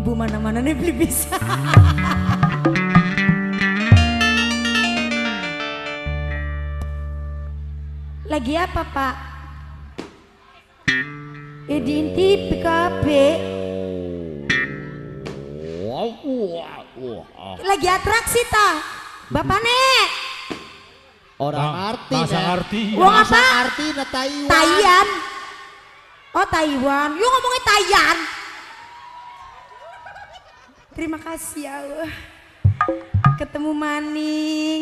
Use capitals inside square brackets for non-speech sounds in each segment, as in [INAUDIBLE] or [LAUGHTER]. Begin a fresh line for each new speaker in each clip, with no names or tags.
Bu mana-mana nih beli bisa. Lagi apa pak? Ya diinti PKB. Lagi atraksi ta? Bapak nek.
Orang
Bang,
arti
bahasa
Nek.
arti.
Wong apa?
arti na Taiwan.
Taiwan. Oh Taiwan. Yuk ngomongnya Taiwan. Terima kasih ya Allah. Ketemu maning.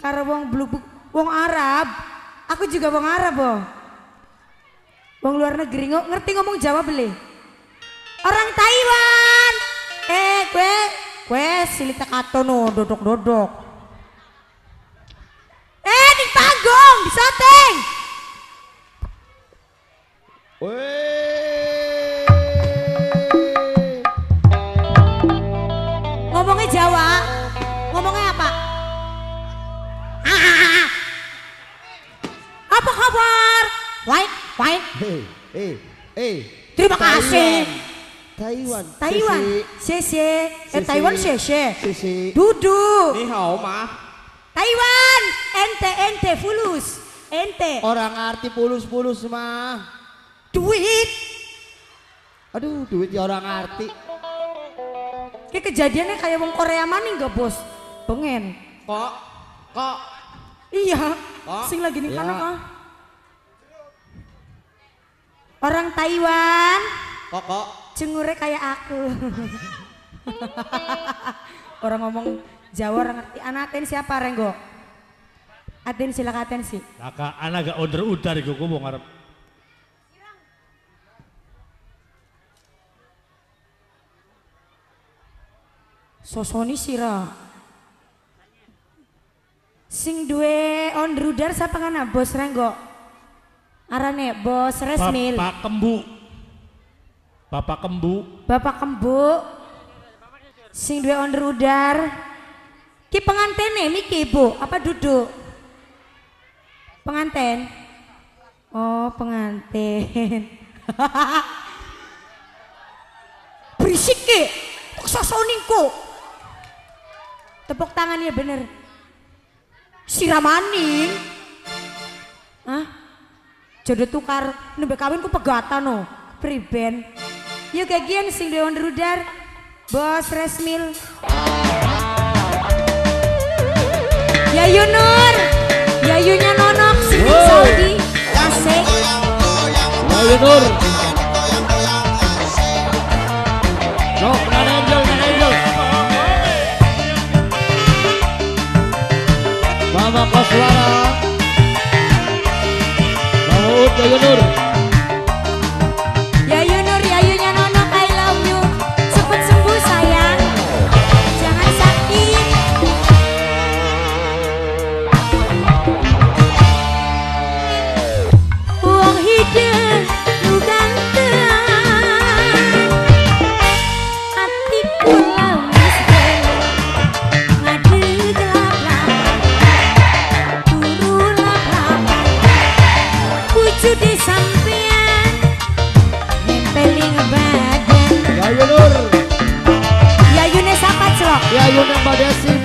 Karo wong blubuk. Wong Arab. Aku juga wong Arab boh. Wong luar negeri ngo- ngerti ngomong Jawa beli. Orang Taiwan. Eh kue kue silita katono dodok dodok. Eh di panggung di syuting.
Weh. Eh, eh.
Terima kasih.
Taiwan.
Taiwan, Sese. Eh. Taiwan Sese.
Sisi.
Duduk.
Ni hao mah.
Taiwan, ente ente fulus. Ente.
Orang arti pulus-pulus mah.
Duit.
Aduh, duit ya orang arti.
Kayak kejadiannya kayak wong Korea maning gak bos? Pengen.
Kok, kok.
Iya.
Oh,
Sing lagi nih kanan ah. Orang Taiwan.
Kok, kok.
Cengure kayak aku. [LAUGHS] orang ngomong Jawa orang ngerti. Anak Aten siapa Renggo? Aten silakan Aten sih.
Kakak anak gak order udar iku ku mau ngarep.
Sosoni sira. Sing duwe on rudar siapa kana bos Renggo? Arane bos Resmil.
Bapak Kembu. Bapak Kembu.
Bapak Kembu. Sing duwe on rudar. Ki pengantene niki Bu, apa duduk? Penganten. Oh, penganten. [LAUGHS] Berisik ki. Sosoningku. Tepuk tangannya bener. Siramaning. Hah? Jodoh tukar nembe kawin ku pegatan no. Priben. Yuk kagian sing dewan rudar. Bos Resmil. Yayu Nur. Yayunya nonok sing di Saudi. Asik.
Ayo Nur. No, nana angel, angel. Mama Koswara. Jaya Nur Ya Yun Desi